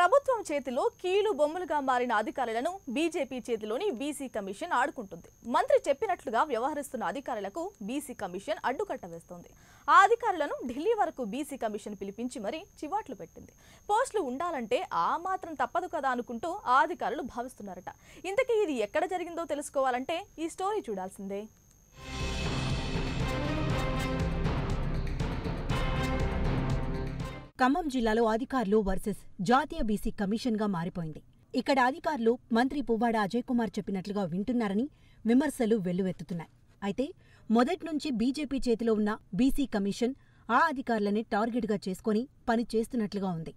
ప్రభుత్వం చేతిలో కీలు బొమ్మలుగా మారిన అధికారులను బీజేపీ చేతిలోని బీసీ కమిషన్ ఆడుకుంటుంది. మంత్రి చెప్పినట్లుగా వ్యవహరిస్తున్న అధికారులకు బీసీ కమిషన్ అడ్డుకట్ట వేస్తోంది. ఆ అధికారులను ఢిల్లీ వరకు బీసీ కమిషన్ పిలిపించి మరీ చివాట్లు పెట్టింది. పోస్టులు ఉండాలంటే ఆ మాత్రం తప్పదు కదా అనుకుంటూ ఆ అధికారులు భావిస్తున్నారట. ఇంతకీ ఇది ఎక్కడ జరిగిందో తెలుసుకోవాలంటే ఈ స్టోరీ చూడాల్సిందే. ఖమ్మం జిల్లాలో అధికారులు వర్సెస్ జాతీయ బీసీ కమిషన్గా మారిపోయింది. ఇక్కడ అధికారులు మంత్రి పువ్వాడ అజయ్ కుమార్ చెప్పినట్లుగా వింటున్నారని విమర్శలు వెల్లువెత్తుతున్నాయి. అయితే మొదట్నుంచి బీజేపీ చేతిలో ఉన్న బీసీ కమిషన్ ఆ అధికారులనే టార్గెట్గా చేసుకుని పని చేస్తున్నట్లుగా ఉంది.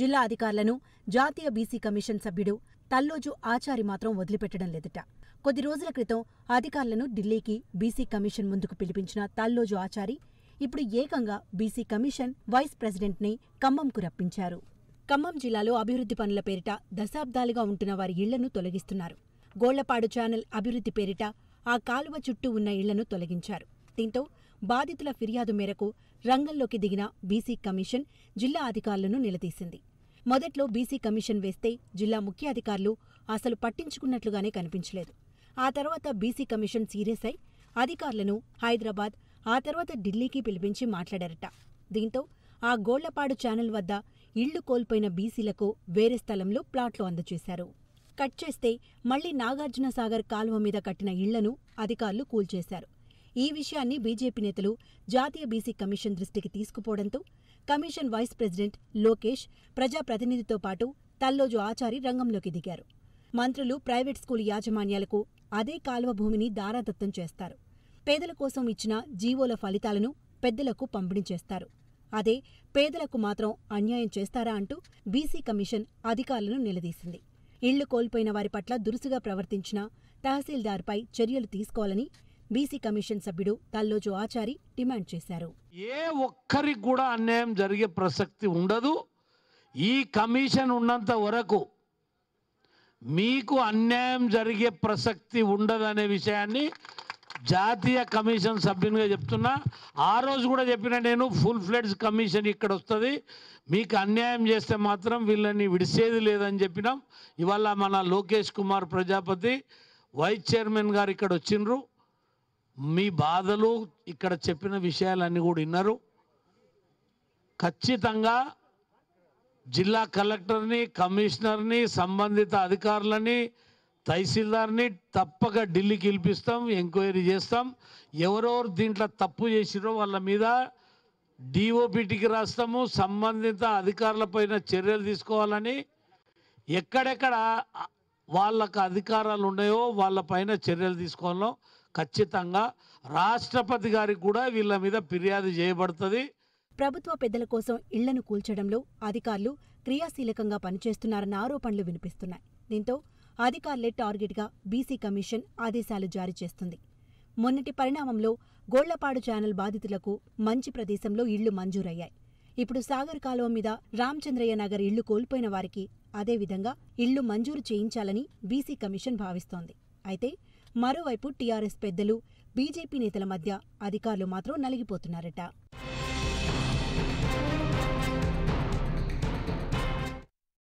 జిల్లా అధికారులను జాతీయ బీసీ కమిషన్ సభ్యుడు తల్లోజు ఆచారి మాత్రం వదిలిపెట్టడం లేదట. కొద్ది రోజుల క్రితం అధికారులను ఢిల్లీకి బీసీ కమిషన్ ముందుకు పిలిపించిన తల్లోజు ఆచారి ఇప్పుడు ఏకంగా బీసీ కమిషన్ వైస్ ప్రెసిడెంట్ని ఖమ్మంకు రప్పించారు. ఖమ్మం జిల్లాలో అభివృద్ధి పనుల పేరిట దశాబ్దాలుగా ఉంటున్న వారి ఇళ్ళను తొలగిస్తున్నారు. గోళ్ళపాడు ఛానల్ అభివృద్ధి పేరిట ఆ కాలువ చుట్టూ ఉన్న ఇళ్ళను తొలగించారు. దీంతో బాధితుల ఫిర్యాదు మేరకు రంగంలోకి దిగిన బీసీ కమిషన్ జిల్లా అధికారులను నిలదీసింది. మొదట్లో బీసీ కమిషన్ వేస్తే జిల్లా ముఖ్య అధికారులు అసలు పట్టించుకున్నట్లుగానే కనిపించలేదు. ఆ తర్వాత బీసీ కమిషన్ సీరియస్ అయి అధికారులను హైదరాబాద్ ఆ తర్వాత ఢిల్లీకి పిలిపించి మాట్లాడారట. దీంతో ఆ గోళ్ళపాడు ఛానల్ వద్ద ఇళ్ళు కోల్పోయిన బీసీలకు వేరే స్థలంలో ప్లాట్లు అందజేశారు. కట్ చేస్తే మళ్ళీ నాగార్జున సాగర్ కాలువ మీద కట్టిన ఇళ్ళను అధికారులు కూల్చేశారు. ఈ విషయాన్ని బీజేపీ నేతలు జాతీయ బీసీ కమిషన్ దృష్టికి తీసుకుపోవడంతో కమిషన్ వైస్ ప్రెసిడెంట్ లోకేష్ ప్రజాప్రతినిధితో పాటు తల్లోజు ఆచారి రంగంలోకి దిగారు. మంత్రులు ప్రైవేట్ స్కూల్ యాజమాన్యాలకు అదే కాలువ భూమిని దారాదత్తం చేస్తారు. పేదల కోసం ఇచ్చిన జీవోల ఫలితాలను పెద్దలకు పంపిణీ చేస్తారు. అదే పేదలకు మాత్రం అన్యాయం చేస్తారా అంటూ బీసీ కమిషన్ అధికారులను నిలదీసింది. ఇళ్ళు కోల్పోయిన వారి పట్ల దురుసుగా ప్రవర్తించిన తహసీల్దార్పై చర్యలు తీసుకోవాలని బీసీ కమిషన్ సభ్యుడు తల్లోజు ఆచారి డిమాండ్ చేశారు. ఏ ఒక్కరికి కూడా అన్యాయం జరిగే ప్రసక్తి ఉండదు. ఈ కమిషన్ ఉన్నంత వరకు మీకు అన్యాయం జరిగే ప్రసక్తి ఉండదనే విషయాన్ని జాతీయ కమిషన్ సభ్యునిగా చెప్తున్నా. ఆ రోజు కూడా చెప్పిన నేను ఫుల్ ఫ్లెడ్స్ కమిషన్ ఇక్కడ వస్తుంది. మీకు అన్యాయం చేస్తే మాత్రం వీళ్ళని విడిసేది లేదని చెప్పినాం. ఇవాళ మన లోకేష్ కుమార్ ప్రజాపతి వైస్ చైర్మన్ గారు ఇక్కడ వచ్చిండ్రు. మీ బాధలు ఇక్కడ చెప్పిన విషయాలన్నీ కూడా విన్నారు. ఖచ్చితంగా జిల్లా కలెక్టర్ని కమిషనర్ని సంబంధిత అధికారులని తహసీల్దార్ని తప్పక ఢిల్లీకి పిలిపిస్తాం ఎంక్వైరీ చేస్తాం. ఎవరెవరు దీంట్లో తప్పు చేసిరో వాళ్ళ మీద డిఓపిటికి రాస్తాము. సంబంధిత అధికారులపైన చర్యలు తీసుకోవాలని. ఎక్కడెక్కడ వాళ్ళకు అధికారాలు ఉన్నాయో వాళ్ళపైన చర్యలు తీసుకోవాలో ఖచ్చితంగా రాష్ట్రపతి గారికి కూడా వీళ్ళ మీద ఫిర్యాదు చేయబడుతుంది. ప్రభుత్వ పెద్దల కోసం ఇళ్ళను కూల్చడంలో అధికారులు క్రియాశీలకంగా పనిచేస్తున్నారన్న ఆరోపణలు వినిపిస్తున్నాయి. దీంతో అధికారులే టార్గెట్గా బీసీ కమిషన్ ఆదేశాలు జారీ చేస్తుంది. మొన్నటి పరిణామంలో గోళ్ళపాడు ఛానల్ బాధితులకు మంచి ప్రదేశంలో ఇళ్ళు మంజూరయ్యాయి. ఇప్పుడు సాగర్ కాలువ మీద రామచంద్రయ్య నగర్ ఇళ్ళు కోల్పోయిన వారికి అదేవిధంగా ఇళ్ళు మంజూరు చేయించాలని బీసీ కమిషన్ భావిస్తోంది. అయితే మరోవైపు టీఆర్ఎస్ పెద్దలు బీజేపీ నేతల మధ్య అధికారులు మాత్రం నలిగిపోతున్నారట.